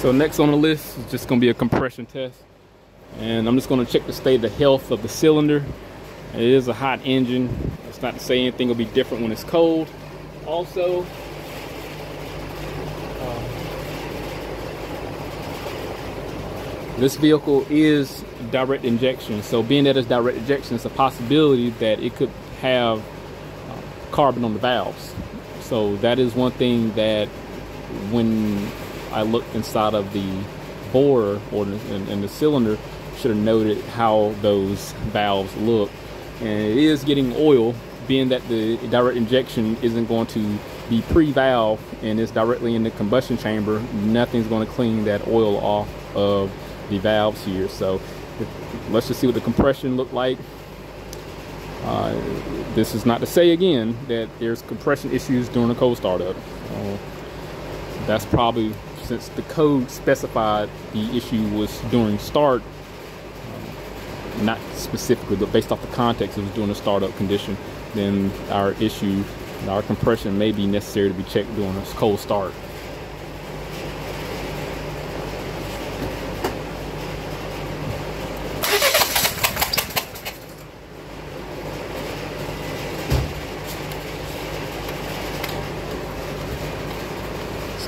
So next on the list is just gonna be a compression test. And I'm just gonna check the state of the health of the cylinder. It is a hot engine. It's not to say anything will be different when it's cold. Also, uh, this vehicle is direct injection. So being that it's direct injection, it's a possibility that it could have uh, carbon on the valves. So that is one thing that when I looked inside of the bore or in, in the cylinder, should have noted how those valves look. And it is getting oil, being that the direct injection isn't going to be pre-valve and it's directly in the combustion chamber, nothing's going to clean that oil off of the valves here. So let's just see what the compression looked like. Uh, this is not to say again that there's compression issues during a cold startup. Uh, that's probably since the code specified the issue was during start, not specifically, but based off the context, it was during the startup condition, then our issue, our compression may be necessary to be checked during a cold start.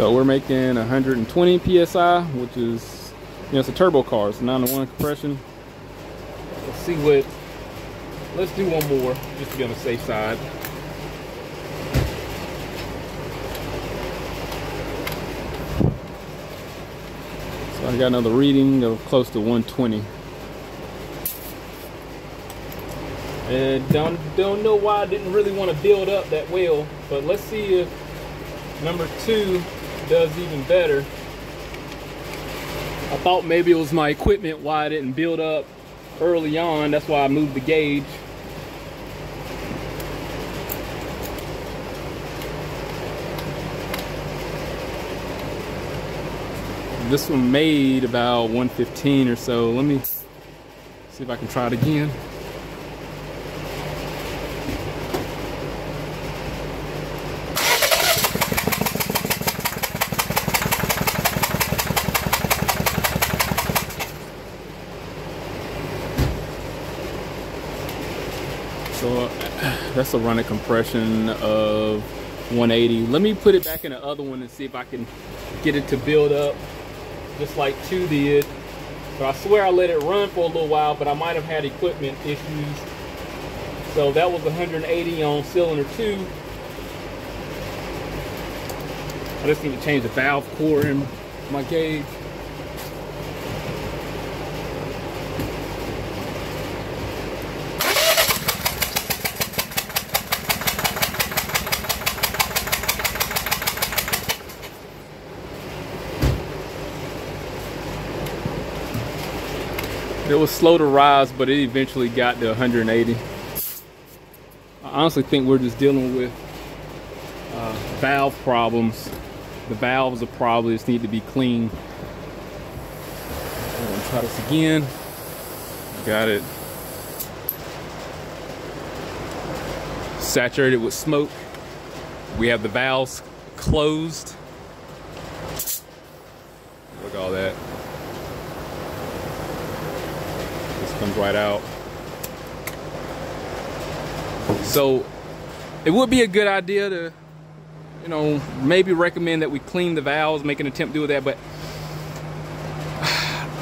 So we're making 120 psi, which is, you know, it's a turbo car. It's a 9 to 1 compression. Let's see what, let's do one more just to be on the safe side. So I got another reading of close to 120. And don't, don't know why I didn't really want to build up that well, but let's see if number two does even better. I thought maybe it was my equipment why I didn't build up early on. That's why I moved the gauge. This one made about 115 or so. Let me see if I can try it again. So that's a running compression of 180. Let me put it back in the other one and see if I can get it to build up just like two did. But I swear I let it run for a little while, but I might have had equipment issues. So that was 180 on cylinder two. I just need to change the valve core in my gauge. Was slow to rise, but it eventually got to 180. I honestly think we're just dealing with uh, valve problems. The valves are probably just need to be cleaned. Try this again. Got it. Saturated with smoke. We have the valves closed. Look at all that. Comes right out. So it would be a good idea to, you know, maybe recommend that we clean the valves, make an attempt to do that, but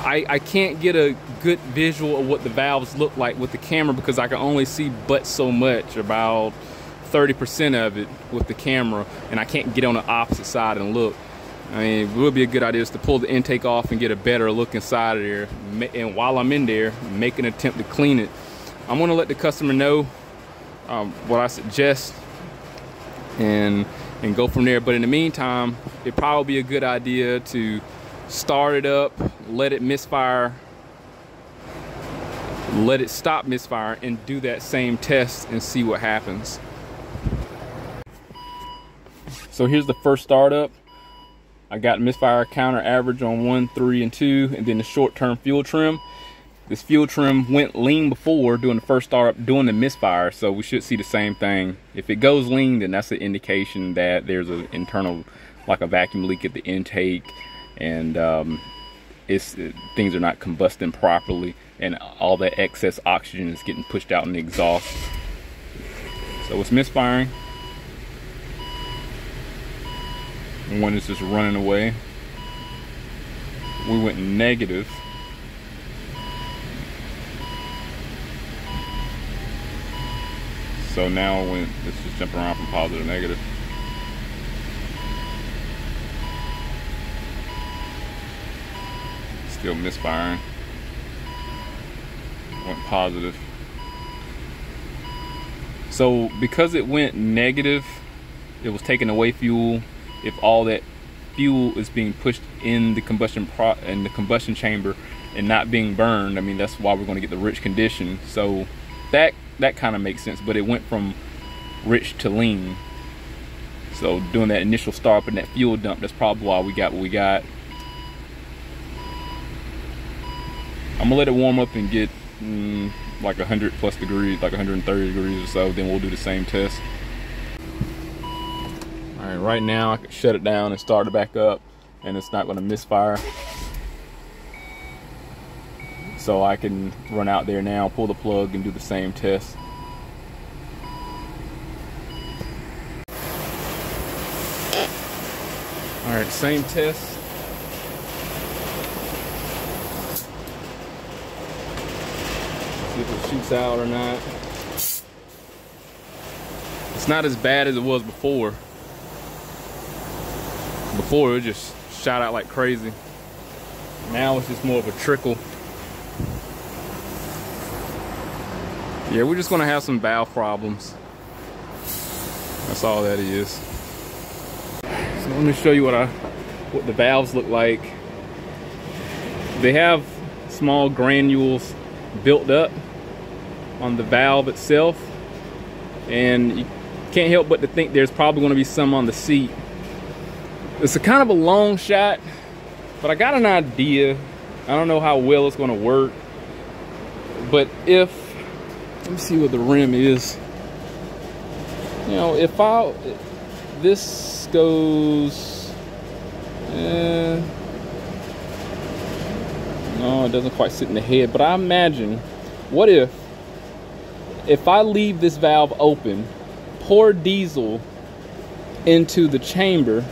I, I can't get a good visual of what the valves look like with the camera because I can only see but so much, about 30% of it with the camera, and I can't get on the opposite side and look. I mean, it would be a good idea is to pull the intake off and get a better look inside of there. And while I'm in there, make an attempt to clean it. I'm gonna let the customer know um, what I suggest and and go from there. But in the meantime, it'd probably be a good idea to start it up, let it misfire, let it stop misfire, and do that same test and see what happens. So here's the first startup. I got misfire counter average on one, three, and two, and then the short-term fuel trim. This fuel trim went lean before doing the first startup, doing the misfire, so we should see the same thing. If it goes lean, then that's an indication that there's an internal, like a vacuum leak at the intake, and um, it's things are not combusting properly and all that excess oxygen is getting pushed out in the exhaust so it's misfiring one is just running away. We went negative. So now when it's just jumping around from positive to negative. Still misfiring. Went positive. So because it went negative it was taking away fuel if all that fuel is being pushed in the combustion pro in the combustion chamber and not being burned i mean that's why we're going to get the rich condition. So that that kind of makes sense but it went from rich to lean. So doing that initial start and that fuel dump that's probably why we got what we got. I'm gonna let it warm up and get mm, like 100 plus degrees like 130 degrees or so then we'll do the same test and right now I can shut it down and start it back up and it's not gonna misfire. So I can run out there now, pull the plug and do the same test. All right, same test. See if it shoots out or not. It's not as bad as it was before. Before it just shot out like crazy. Now it's just more of a trickle. Yeah, we're just gonna have some valve problems. That's all that is. So let me show you what I what the valves look like. They have small granules built up on the valve itself and you can't help but to think there's probably going to be some on the seat it's a kind of a long shot, but I got an idea. I don't know how well it's gonna work. But if, let me see what the rim is. You know, if I, this goes, eh, no, it doesn't quite sit in the head, but I imagine, what if, if I leave this valve open, pour diesel into the chamber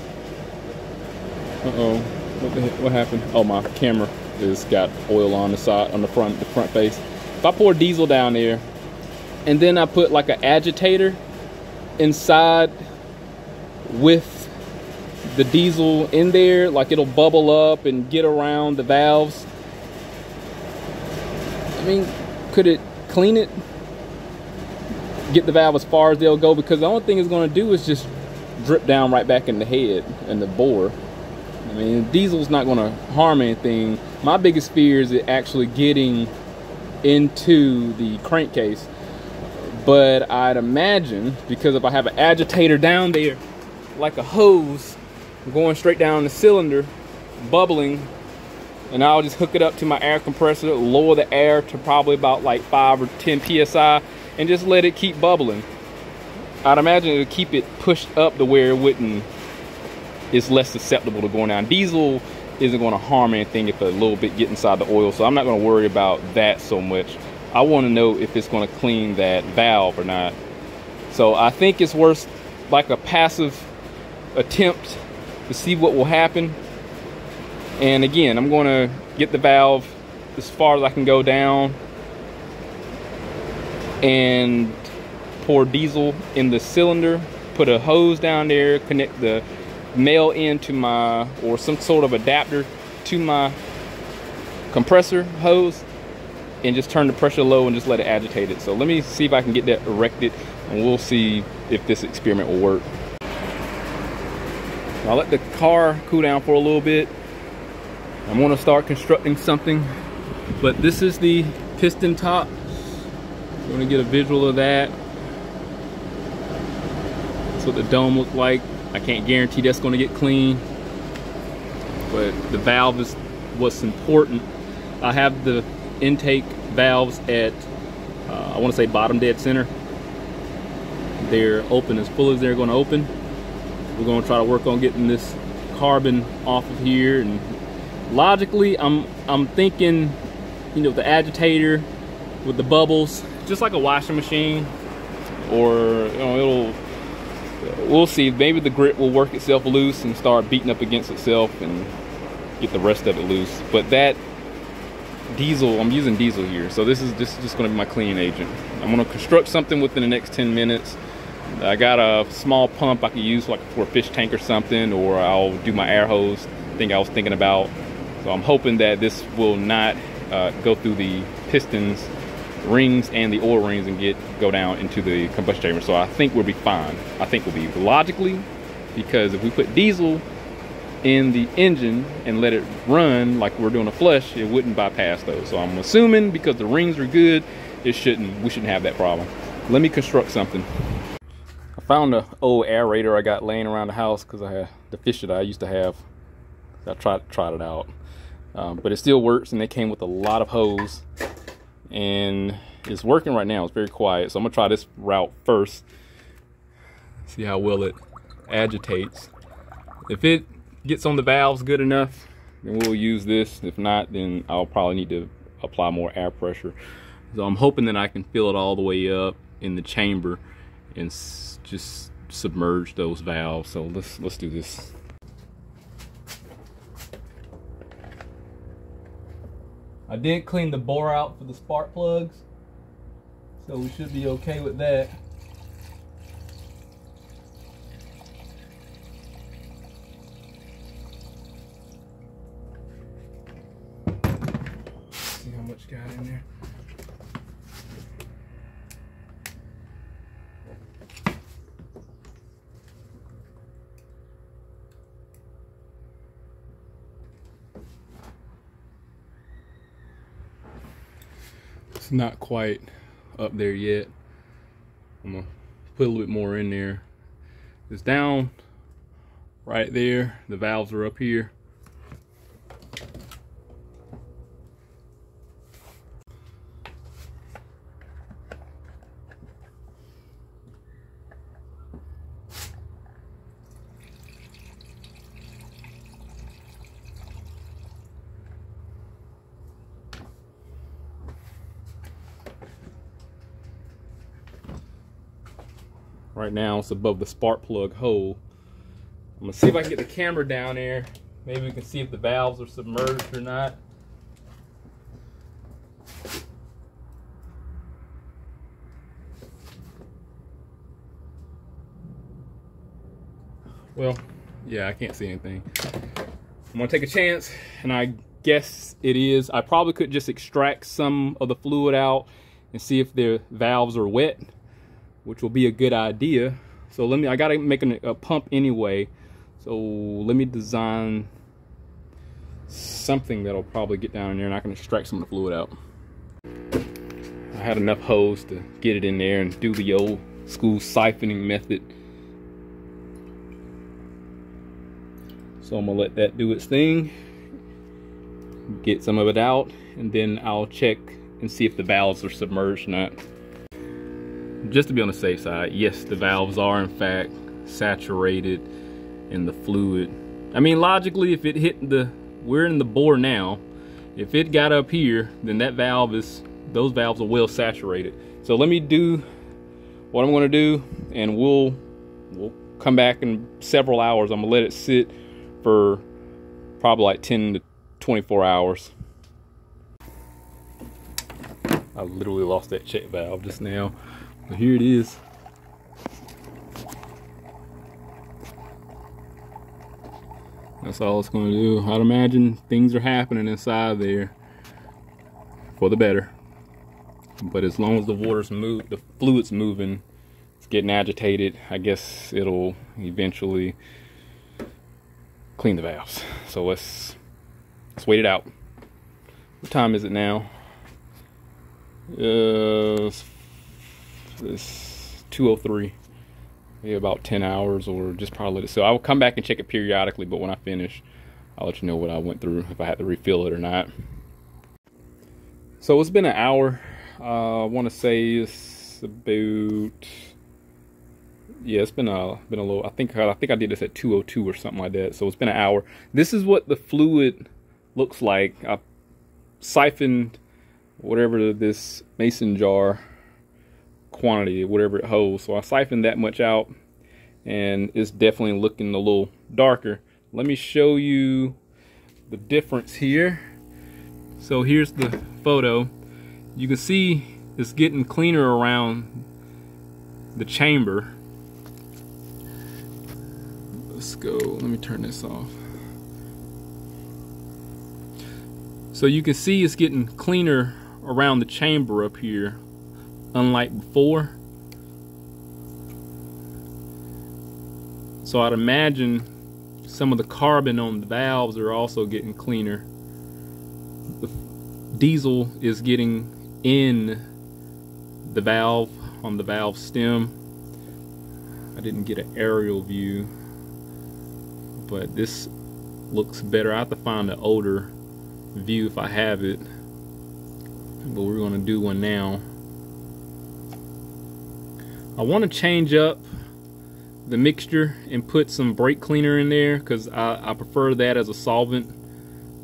uh-oh. What the heck, what happened? Oh, my camera is got oil on the side, on the front, the front face. If I pour diesel down there, and then I put like an agitator inside with the diesel in there, like it'll bubble up and get around the valves. I mean, could it clean it? Get the valve as far as they'll go because the only thing it's going to do is just drip down right back in the head and the bore. I mean, diesel's not going to harm anything. My biggest fear is it actually getting into the crankcase. But I'd imagine, because if I have an agitator down there, like a hose, going straight down the cylinder, bubbling, and I'll just hook it up to my air compressor, lower the air to probably about like 5 or 10 psi, and just let it keep bubbling. I'd imagine it'll keep it pushed up to where it wouldn't it's less susceptible to going down. Diesel isn't going to harm anything if a little bit get inside the oil, so I'm not going to worry about that so much. I want to know if it's going to clean that valve or not. So I think it's worth like a passive attempt to see what will happen. And again, I'm going to get the valve as far as I can go down and pour diesel in the cylinder, put a hose down there, connect the male into my, or some sort of adapter to my compressor hose and just turn the pressure low and just let it agitate it. So let me see if I can get that erected and we'll see if this experiment will work. I'll let the car cool down for a little bit. I'm gonna start constructing something, but this is the piston top. I'm gonna get a visual of that. That's what the dome looks like. I can't guarantee that's going to get clean, but the valve is what's important. I have the intake valves at, uh, I want to say bottom dead center. They're open as full as they're going to open. We're going to try to work on getting this carbon off of here and logically, I'm I'm thinking, you know, the agitator with the bubbles, just like a washing machine, or you know, it'll. We'll see. Maybe the grit will work itself loose and start beating up against itself and get the rest of it loose. But that diesel, I'm using diesel here, so this is this is just going to be my cleaning agent. I'm to construct something within the next 10 minutes. I got a small pump I could use like for a fish tank or something, or I'll do my air hose thing I was thinking about. So I'm hoping that this will not uh, go through the pistons, rings, and the oil rings and get go down into the combustion chamber. So I think we'll be fine. I think we'll be logically, because if we put diesel in the engine and let it run like we're doing a flush, it wouldn't bypass those. So I'm assuming because the rings are good, it shouldn't. We shouldn't have that problem. Let me construct something. I found an old aerator I got laying around the house because I had the fish that I used to have. I tried tried it out, um, but it still works, and they came with a lot of hose, and it's working right now. It's very quiet, so I'm gonna try this route first. See how well it agitates. If it gets on the valves good enough, then we'll use this. If not, then I'll probably need to apply more air pressure. So I'm hoping that I can fill it all the way up in the chamber and just submerge those valves. So let's let's do this. I did clean the bore out for the spark plugs, so we should be okay with that. See how much got in there. It's not quite up there yet. I'm gonna put a little bit more in there. It's down right there. The valves are up here. Now it's above the spark plug hole. I'm gonna see if I can get the camera down there. Maybe we can see if the valves are submerged or not. Well, yeah, I can't see anything. I'm gonna take a chance and I guess it is. I probably could just extract some of the fluid out and see if the valves are wet which will be a good idea. So let me, I gotta make an, a pump anyway. So let me design something that'll probably get down in there and I can extract some of the fluid out. I had enough hose to get it in there and do the old school siphoning method. So I'm gonna let that do its thing, get some of it out, and then I'll check and see if the valves are submerged or not just to be on the safe side, yes, the valves are in fact saturated in the fluid. I mean, logically, if it hit the, we're in the bore now, if it got up here, then that valve is, those valves are well saturated. So let me do what I'm gonna do and we'll, we'll come back in several hours. I'm gonna let it sit for probably like 10 to 24 hours. I literally lost that check valve just now. But here it is. That's all it's going to do. I'd imagine things are happening inside there for the better. But as long as the water's move, the fluid's moving, it's getting agitated. I guess it'll eventually clean the valves. So let's let's wait it out. What time is it now? Uh, it's 203 maybe about 10 hours or just probably so i'll come back and check it periodically but when i finish i'll let you know what i went through if i had to refill it or not. So it's been an hour. Uh, i want to say it's about yeah it's been a been a little i think i think i did this at 202 or something like that. So it's been an hour. This is what the fluid looks like. I siphoned whatever this mason jar quantity, whatever it holds. So I siphoned that much out and it's definitely looking a little darker. Let me show you the difference here. So here's the photo. You can see it's getting cleaner around the chamber. Let's go, let me turn this off. So you can see it's getting cleaner around the chamber up here, unlike before. So I'd imagine some of the carbon on the valves are also getting cleaner. The diesel is getting in the valve on the valve stem. I didn't get an aerial view, but this looks better. I have to find an older view if I have it, but we're gonna do one now. I want to change up the mixture and put some brake cleaner in there because I, I, prefer that as a solvent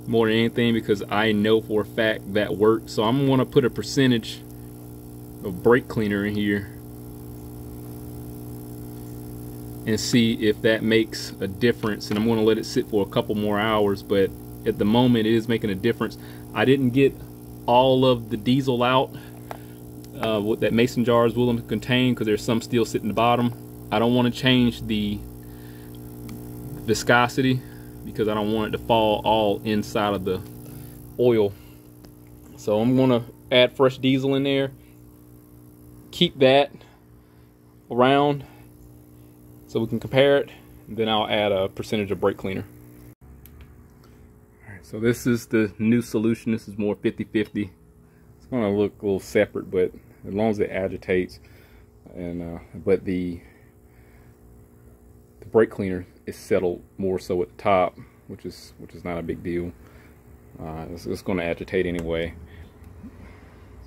more than anything because I know for a fact that works. So I'm going to put a percentage of brake cleaner in here and see if that makes a difference. And I'm going to let it sit for a couple more hours, but at the moment it is making a difference. I didn't get all of the diesel out uh, what that mason jar is willing to contain because there's some still sitting the bottom I don't want to change the viscosity because I don't want it to fall all inside of the oil. So I'm going to add fresh diesel in there. Keep that around so we can compare it. Then I'll add a percentage of brake cleaner. Alright, so this is the new solution. This is more 50-50. Going to look a little separate, but as long as it agitates, and uh, but the the brake cleaner is settled more so at the top, which is which is not a big deal. Uh, it's, it's going to agitate anyway.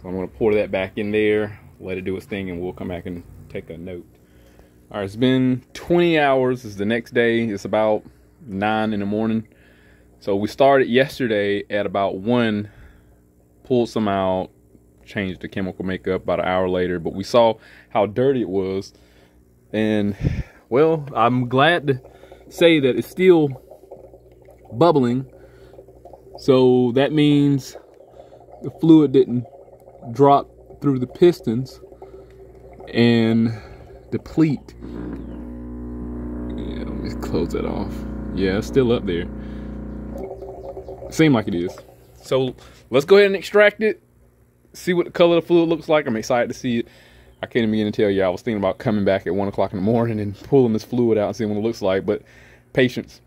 So I'm going to pour that back in there, let it do its thing, and we'll come back and take a note. All right, it's been 20 hours. It's the next day. It's about 9 in the morning. So we started yesterday at about 1, pulled some out, changed the chemical makeup about an hour later, but we saw how dirty it was. And well, I'm glad to say that it's still bubbling. So that means the fluid didn't drop through the pistons and deplete. Yeah, let me close that off. Yeah, it's still up there. Seem like it is. So let's go ahead and extract it. See what the color of the fluid looks like. I'm excited to see it. I can't even begin to tell you. I was thinking about coming back at one o'clock in the morning and pulling this fluid out and seeing what it looks like. But patience.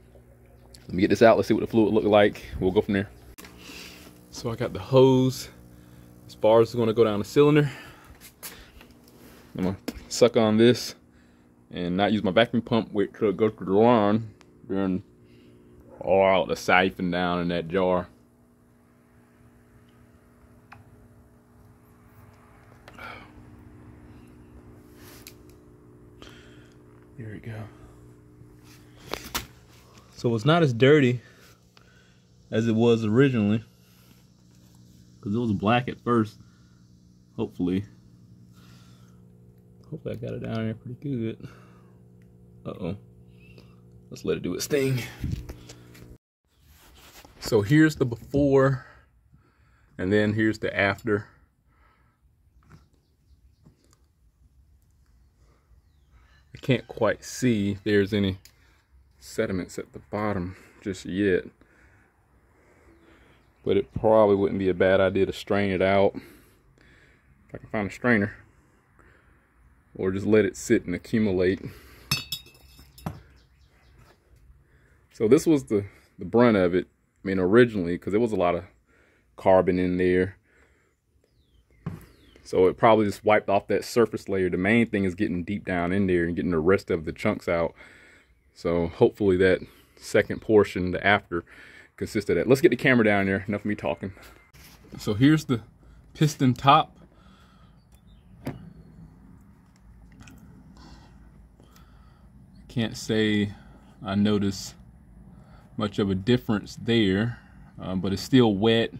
Let me get this out. Let's see what the fluid look like. We'll go from there. So I got the hose. As far as to go down the cylinder. I'm to suck on this and not use my vacuum pump. Wait till uh, go through the line. Then all the siphon down in that jar. Here we go. So it's not as dirty as it was originally. Because it was black at first. Hopefully. Hopefully I got it down there pretty good. Uh-oh. Let's let it do its thing. So here's the before. And then here's the after. Can't quite see if there's any sediments at the bottom just yet. But it probably wouldn't be a bad idea to strain it out. If I can find a strainer. Or just let it sit and accumulate. So this was the, the brunt of it. I mean, originally, because there was a lot of carbon in there. So it probably just wiped off that surface layer. The main thing is getting deep down in there and getting the rest of the chunks out. So hopefully that second portion, the after, consists of that. Let's get the camera down there. Enough of me talking. So here's the piston top. Can't say I notice much of a difference there. um, but it's still wet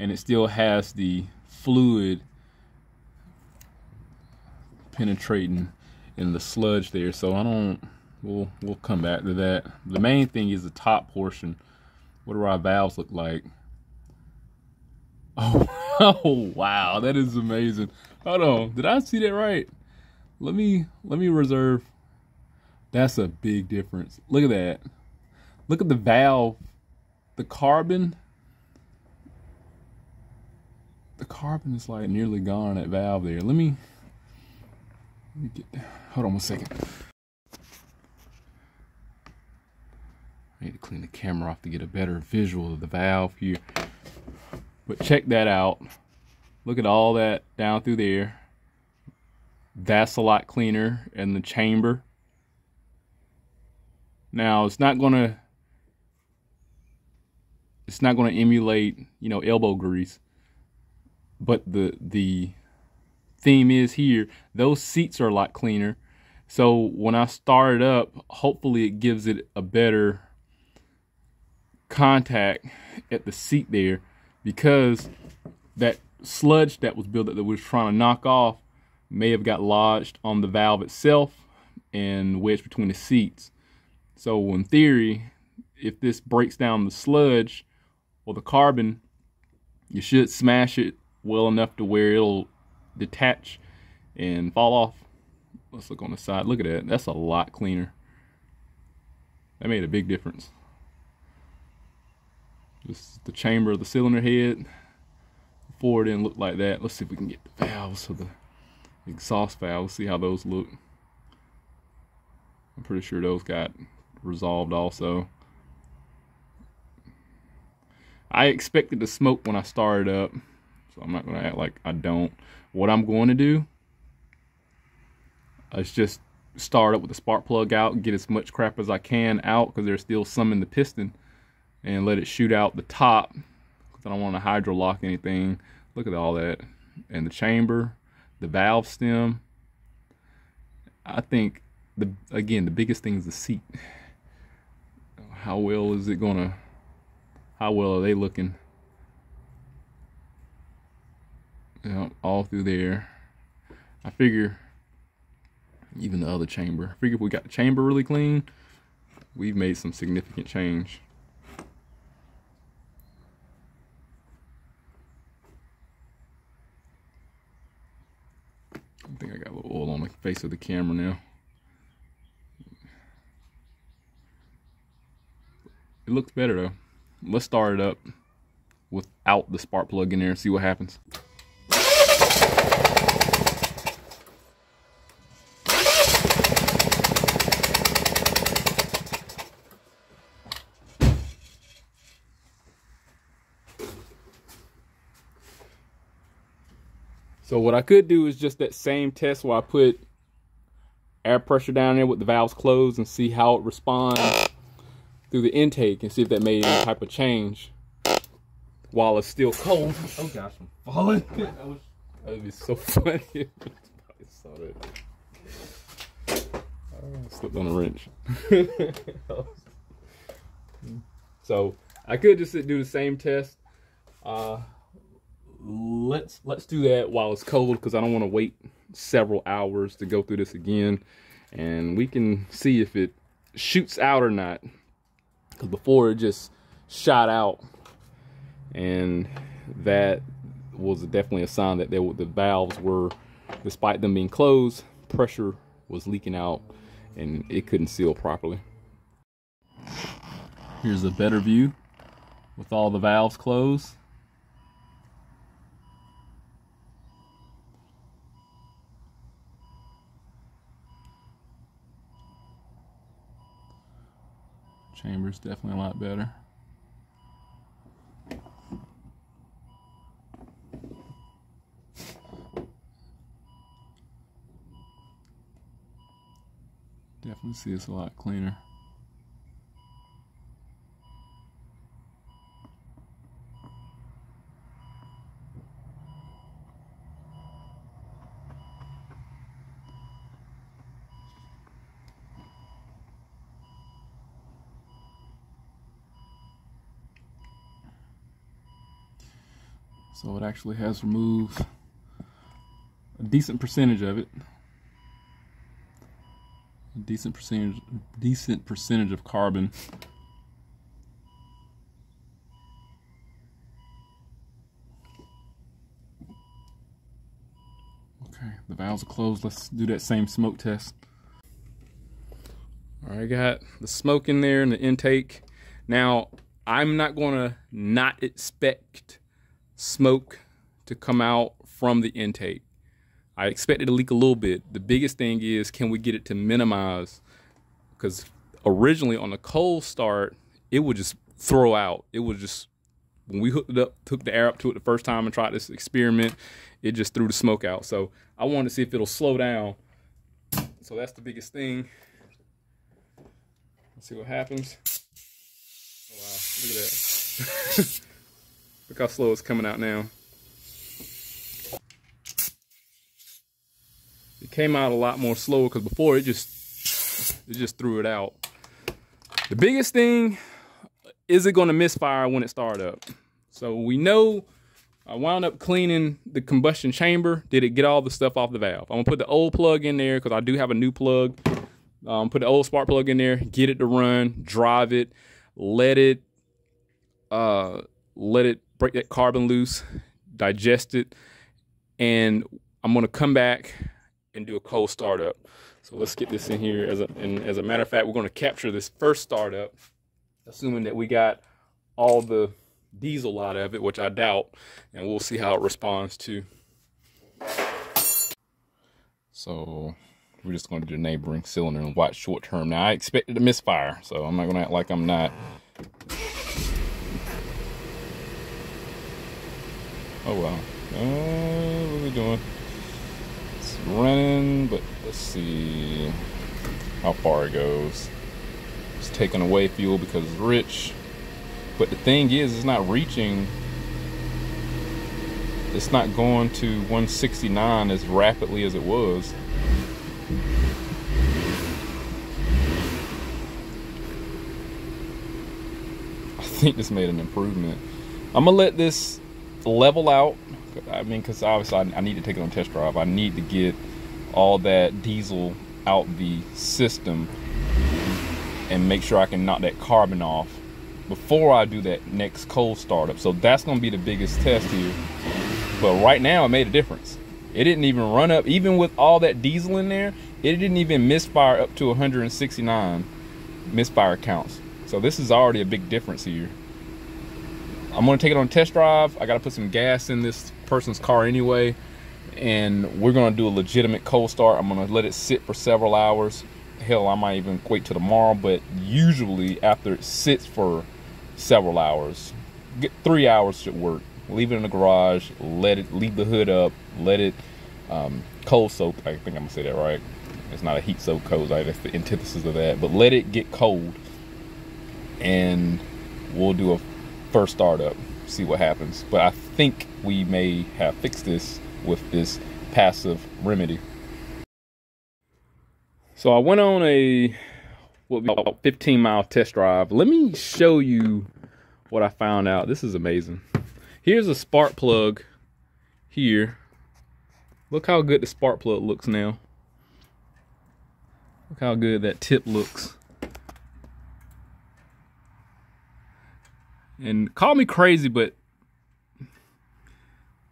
and it still has the fluid penetrating in the sludge there. So I don't, we'll, we'll come back to that. The main thing is the top portion. What do our valves look like? Oh, oh wow, that is amazing. Hold on, did I see that right? Let me, let me reserve. That's a big difference. Look at that. Look at the valve, the carbon the carbon is like nearly gone on that valve there. Let me, let me get, hold on one second. I need to clean the camera off to get a better visual of the valve here. But check that out. Look at all that down through there. That's a lot cleaner in the chamber. Now it's not gonna it's not gonna emulate, you know, elbow grease but the the theme is here those seats are a lot cleaner. So when I start it up hopefully it gives it a better contact at the seat there because that sludge that was built that we was trying to knock off may have got lodged on the valve itself and wedged between the seats. So in theory if this breaks down the sludge or the carbon you should smash it well enough to where it'll detach and fall off. Let's look on the side. Look at that. That's a lot cleaner. That made a big difference. This is the chamber of the cylinder head. Before it didn't look like that. Let's see if we can get the valves for the exhaust valves. See how those look. I'm pretty sure those got resolved also. I expected to smoke when I started up. So I'm not going to act like I don't. What I'm going to do is just start up with the spark plug out, get as much crap as I can out because there's still some in the piston and let it shoot out the top because I don't want to hydro lock anything. Look at all that. And the chamber, the valve stem. I think, the again, the biggest thing is the seat. How well is it going to, how well are they looking? Know, all through there. I figure even the other chamber. I figure if we got the chamber really clean, we've made some significant change. I think I got a little oil on the face of the camera now. It looks better though. Let's start it up without the spark plug in there and see what happens. So what I could do is just that same test where I put air pressure down there with the valves closed and see how it responds through the intake and see if that made any type of change while it's still cold. Oh gosh, I'm falling. that, was, that would be so funny. I saw that. Oh, slipped on a wrench. so I could just do the same test. Uh, let's let's do that while it's cold because I don't want to wait several hours to go through this again. And we can see if it shoots out or not because before it just shot out. And that was definitely a sign that there, the valves were despite them being closed pressure was leaking out and it couldn't seal properly. Here's a better view with all the valves closed Chamber's definitely a lot better. Definitely see it's a lot cleaner. So it actually has removed a decent percentage of it. A decent percentage decent percentage of carbon. Okay, the valves are closed. Let's do that same smoke test. All right, got the smoke in there and the intake. Now, I'm not gonna not expect smoke to come out from the intake. I expect it to leak a little bit. The biggest thing is, can we get it to minimize? Because originally on the cold start, it would just throw out. It would just, when we hooked it up, took the air up to it the first time and tried this experiment, it just threw the smoke out. So I wanted to see if it'll slow down. So that's the biggest thing. Let's see what happens. Oh, wow, look at that. look how slow it's coming out now. It came out a lot more slower because before it just it just threw it out. The biggest thing is it going to misfire when it start up. So we know I wound up cleaning the combustion chamber. Did it get all the stuff off the valve? I'm gonna put the old plug in there because I do have a new plug. Um, put the old spark plug in there, get it to run, drive it, let it, uh, let it break that carbon loose, digest it, and I'm gonna come back and do a cold startup. So let's get this in here. As a, and as a matter of fact, we're gonna capture this first startup, assuming that we got all the diesel out of it, which I doubt, and we'll see how it responds to. So we're just going to do the neighboring cylinder and watch short term. Now I expected a misfire, so I'm not going to act like I'm not. Oh well. Uh, what are we doing? It's running, but let's see how far it goes. It's taking away fuel because it's rich. But the thing is, it's not reaching, it's not going to 169 as rapidly as it was. I think this made an improvement. I'm gonna let this level out. I mean, because obviously I, I need to take it on test drive. I need to get all that diesel out the system and make sure I can knock that carbon off before I do that next cold startup. So that's gonna be the biggest test here. But right now it made a difference. It didn't even run up, even with all that diesel in there, it didn't even misfire up to 169 misfire counts. So this is already a big difference here. I'm gonna take it on test drive. I gotta put some gas in this person's car anyway. And we're gonna do a legitimate cold start. I'm gonna let it sit for several hours. Hell, I might even wait till tomorrow, but usually after it sits for several hours. Get three hours should work. Leave it in the garage. Let it leave the hood up. Let it um, cold soak. I think I'm gonna say that right. It's not a heat soak cold. Right? That's the antithesis of that. But let it get cold, and we'll do a first startup. See what happens. But I think we may have fixed this with this passive remedy. So I went on a what call 15 mile test drive. Let me show you what I found out. This is amazing. Here's a spark plug here. Look how good the spark plug looks now. Look how good that tip looks. And call me crazy, but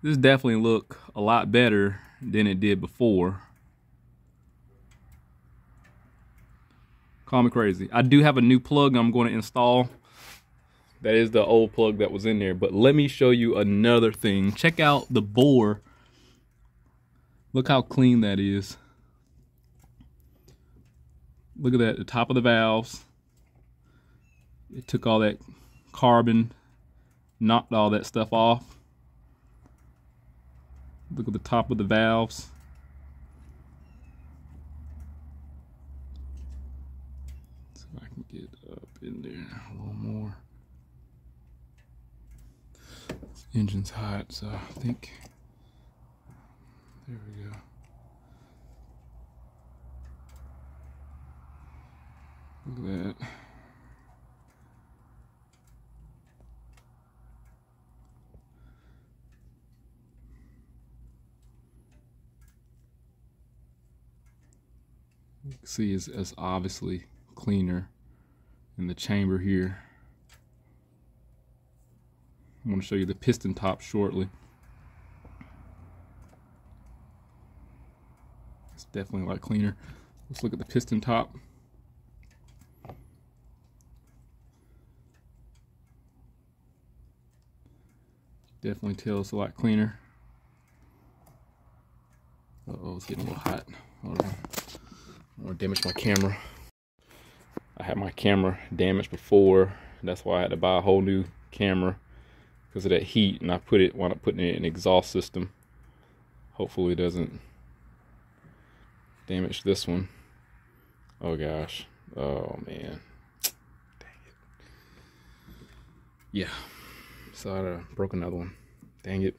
this definitely look a lot better than it did before. Call me crazy. I do have a new plug I'm going to install. That is the old plug that was in there. But let me show you another thing. Check out the bore. Look how clean that is. Look at that, the top of the valves. It took all that carbon, knocked all that stuff off. Look at the top of the valves. See if I can get up in there a little more. Engine's hot, so I think there we go. Look at that. See is, it's obviously cleaner in the chamber here. I'm going to show you the piston top shortly. It's definitely a lot cleaner. Let's look at the piston top. Definitely tell it's a lot cleaner. Uh oh, it's getting a little hot. Hold on. I'm gonna damage my camera. I had my camera damaged before. That's why I had to buy a whole new camera because of that heat. And I put it, wound up putting it in an exhaust system. Hopefully it doesn't damage this one. Oh gosh. Oh man. Dang it. Yeah. So I broke another one. Dang it.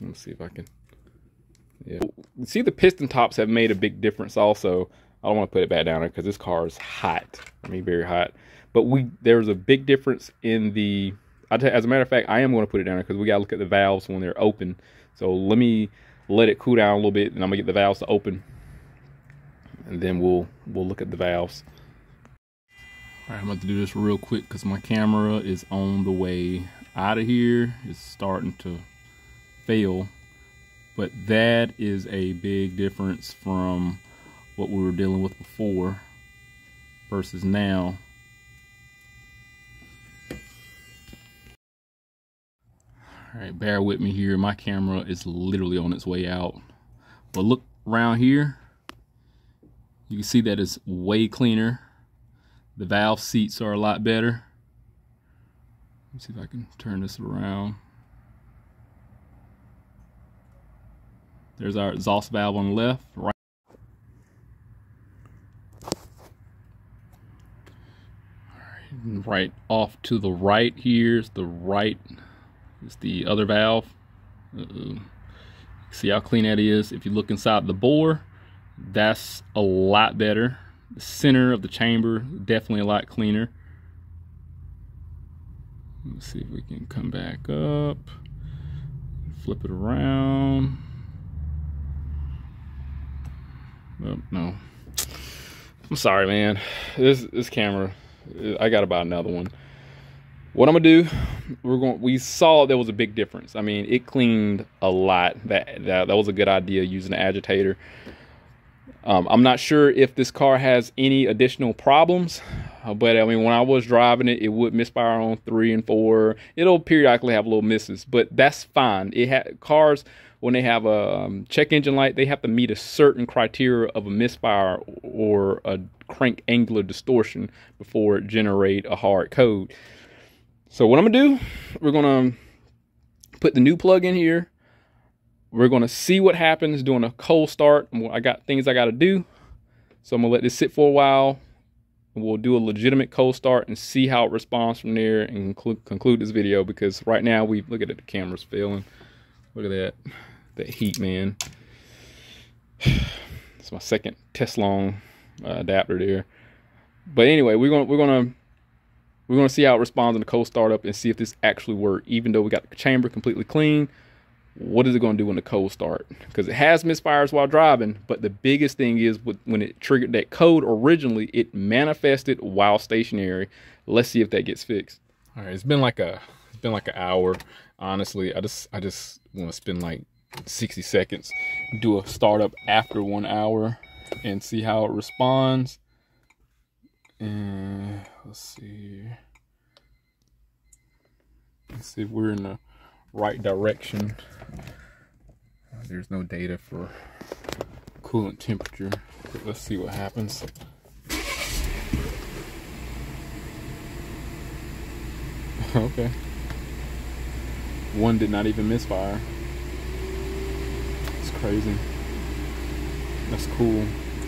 Let's see if I can. Yeah. See, the piston tops have made a big difference also. I don't want to put it back down there because this car is hot. I mean, very hot. But we there's a big difference in the. as a matter of fact, I am going to put it down because we got to look at the valves when they're open. So let me let it cool down a little bit, and I'm gonna get the valves to open, and then we'll we'll look at the valves. All right, I'm about to do this real quick because my camera is on the way out of here. It's starting to fail, but that is a big difference from what we were dealing with before versus now. All right, bear with me here. My camera is literally on its way out. But look around here. You can see that it's way cleaner. The valve seats are a lot better. Let me see if I can turn this around. There's our exhaust valve on the left. Right right off to the right here's the right is the other valve. Uh -oh. see how clean that is? If you look inside the bore that's a lot better. The center of the chamber definitely a lot cleaner. Let's see if we can come back up flip it around. Oh, no. I'm sorry man. This this camera I got to buy another one. What I'm gonna do, we're going. We saw there was a big difference. I mean, it cleaned a lot. That that that was a good idea using the agitator. Um, I'm not sure if this car has any additional problems, uh, but I mean, when I was driving it, it would misfire on three and four. It'll periodically have little misses, but that's fine. It had cars when they have a um, check engine light, they have to meet a certain criteria of a misfire or a crank angular distortion before it generate a hard code. So what I'm gonna do, we're gonna put the new plug in here. We're gonna see what happens doing a cold start. I got things I gotta do. So I'm gonna let this sit for a while. We'll do a legitimate cold start and see how it responds from there and conclude, this video because right now we look at it, the camera's failing. Look at that, that heat, man. It's my second Teslong uh, adapter there. But anyway, we're gonna we're gonna we're gonna see how it responds in the cold startup and see if this actually worked. Even though we got the chamber completely clean, what is it gonna do when the cold start? Because it has misfires while driving, but the biggest thing is when it triggered that code originally, it manifested while stationary. Let's see if that gets fixed. All right, it's been like a it's been like an hour. Honestly, I just I just want to spend like 60 seconds, do a startup after one hour and see how it responds. And let's see. Let's see if we're in the right direction. There's no data for coolant temperature. But let's see what happens. okay. One did not even misfire. It's crazy. That's cool.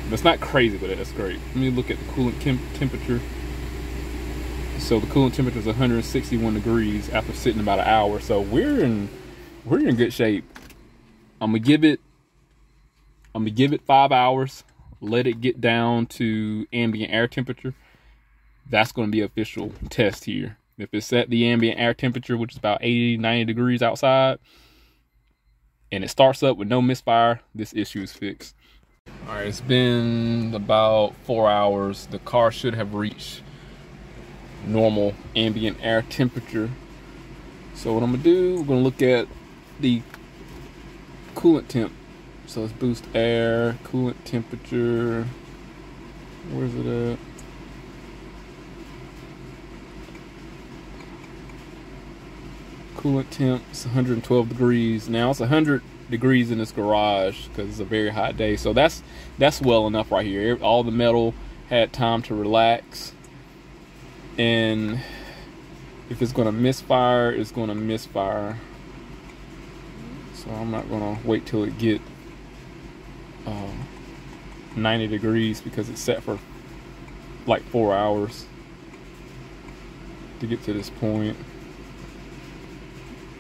That's not crazy, but that's great. Let me look at the coolant temperature. So the coolant temperature is 161 degrees after sitting about an hour. So we're in we're in good shape. I'm gonna give it I'm gonna give it five hours. Let it get down to ambient air temperature. That's gonna be official test here. If it's at the ambient air temperature, which is about 80, 90 degrees outside, and it starts up with no misfire, this issue is fixed. All right, it's been about four hours. The car should have reached normal ambient air temperature. So what I'm gonna do, we're gonna look at the coolant temp. So let's boost air, coolant temperature. Where's it at? Coolant temp is 112 degrees. Now it's 100 degrees in this garage because it's a very hot day. So that's that's well enough right here. All the metal had time to relax. And if it's going to misfire, it's going to misfire. So I'm not going to wait till it get uh, 90 degrees because it's set for like four hours to get to this point.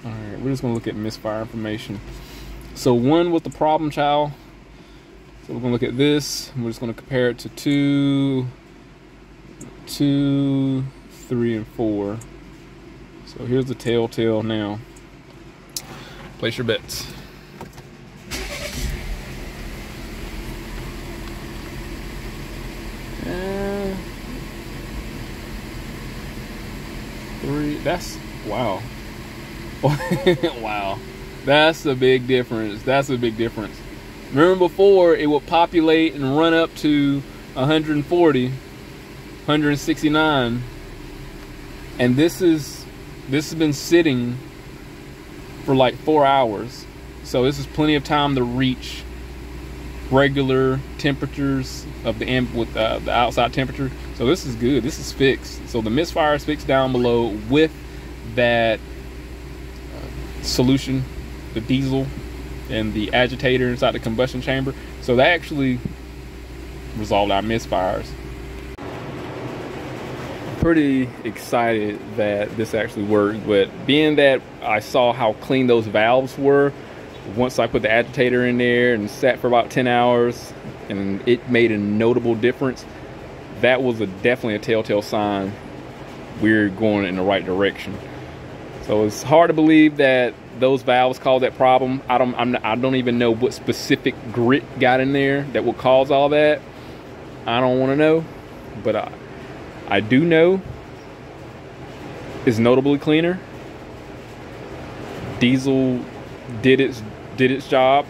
All right, we're just gonna look at misfire information. So one was the problem child. So we're gonna look at this. We're just gonna compare it to two, two, three, and four. So here's the telltale now. Place your bets. Uh, three. That's wow. wow. That's a big difference. That's a big difference. Remember before it would populate and run up to 140, 169. And this is this has been sitting for like 4 hours. So this is plenty of time to reach regular temperatures of the amp with uh, the outside temperature. So this is good. This is fixed. So the misfire is fixed down below with that solution, the diesel and the agitator inside the combustion chamber. So that actually resolved our misfires. Pretty excited that this actually worked, but being that I saw how clean those valves were, once I put the agitator in there and sat for about 10 hours and it made a notable difference, that was a, definitely a telltale sign we're going in the right direction. So it's hard to believe that those valves caused that problem. I don't I'm, I do not even know what specific grit got in there that would cause all that. I don't want to know, but I, I do know it's notably cleaner. Diesel did its did its job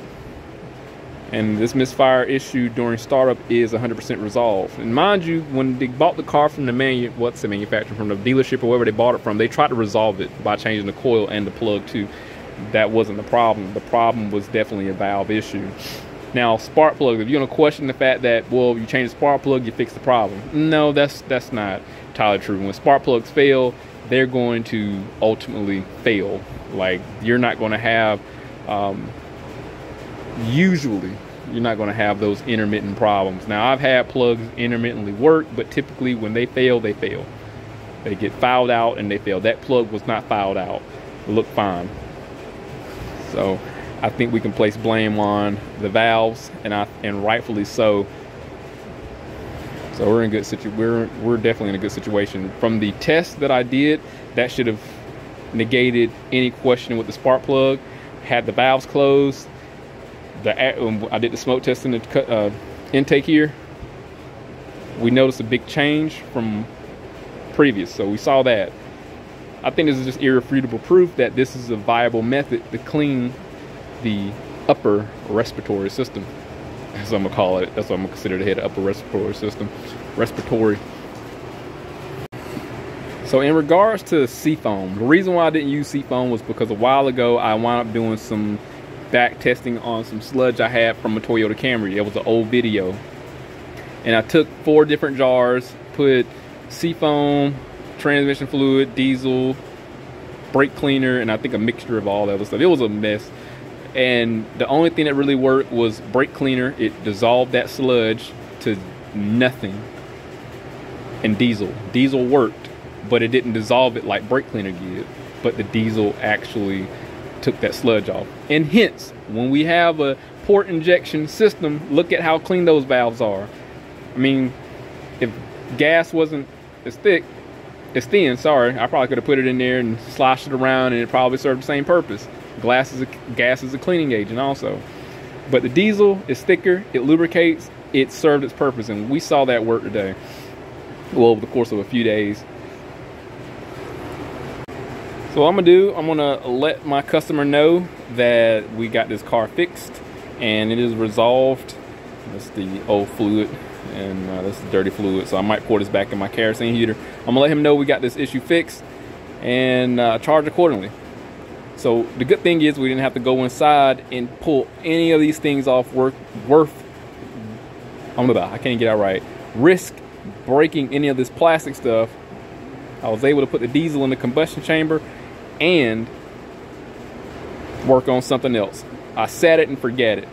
and this misfire issue during startup is 100% resolved. And mind you, when they bought the car from the manu- what's the manufacturer from the dealership or wherever they bought it from, they tried to resolve it by changing the coil and the plug too. That wasn't the problem. The problem was definitely a valve issue. Now, spark plugs. If you're gonna question the fact that well, you change the spark plug, you fix the problem. No, that's that's not entirely true. When spark plugs fail, they're going to ultimately fail. Like you're not going to have um, usually you're not going to have those intermittent problems. Now, I've had plugs intermittently work, but typically when they fail, they fail. They get fouled out and they fail. That plug was not fouled out. It looked fine. So I think we can place blame on the valves, and I and rightfully so. So we're in good situ. We're we're definitely in a good situation. From the test that I did, that should have negated any question with the spark plug. Had the valves closed, the I did the smoke test in the uh, intake here, we noticed a big change from previous. So we saw that. I think this is just irrefutable proof that this is a viable method to clean the upper respiratory system. That's what I'm gonna call it. That's what I'm gonna consider the head upper respiratory system. Respiratory. So in regards to seafoam, the reason why I didn't use seafoam was because a while ago I wound up doing some back testing on some sludge I had from a Toyota Camry. It was an old video. And I took four different jars, put seafoam, transmission fluid, diesel, brake cleaner, and I think a mixture of all that other stuff. It was a mess. And the only thing that really worked was brake cleaner. It dissolved that sludge to nothing. And diesel. Diesel worked, but it didn't dissolve it like brake cleaner did. But the diesel actually took that sludge off. And hence, when we have a port injection system, look at how clean those valves are. I mean, if gas wasn't as thick, as thin, sorry, I probably could have put it in there and sloshed it around and it probably served the same purpose. Glass is a, gas is a cleaning agent also. But the diesel is thicker, it lubricates, it served its purpose, and we saw that work today. Well, over the course of a few days. So what I'm gonna do, I'm gonna let my customer know that we got this car fixed and it is resolved. That's the old fluid and uh, is dirty fluid. So I might pour this back in my kerosene heater. I'm gonna let him know we got this issue fixed and uh, charge accordingly. So the good thing is we didn't have to go inside and pull any of these things off worth, worth I'm about, I can't get out right, risk breaking any of this plastic stuff. I was able to put the diesel in the combustion chamber and work on something else. I set it and forget it.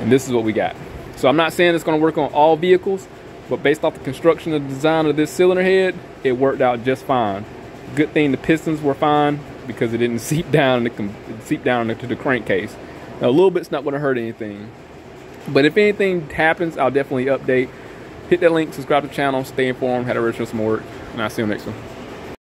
And this is what we got. So I'm not saying it's gonna work on all vehicles, but based off the construction and design of this cylinder head, it worked out just fine. Good thing the pistons were fine because it didn't seep down the, seep down into the crankcase. Now a little bit's not gonna hurt anything. But if anything happens, I'll definitely update. Hit that link, subscribe to the channel, stay informed, how to register some work, and I'll see you next one.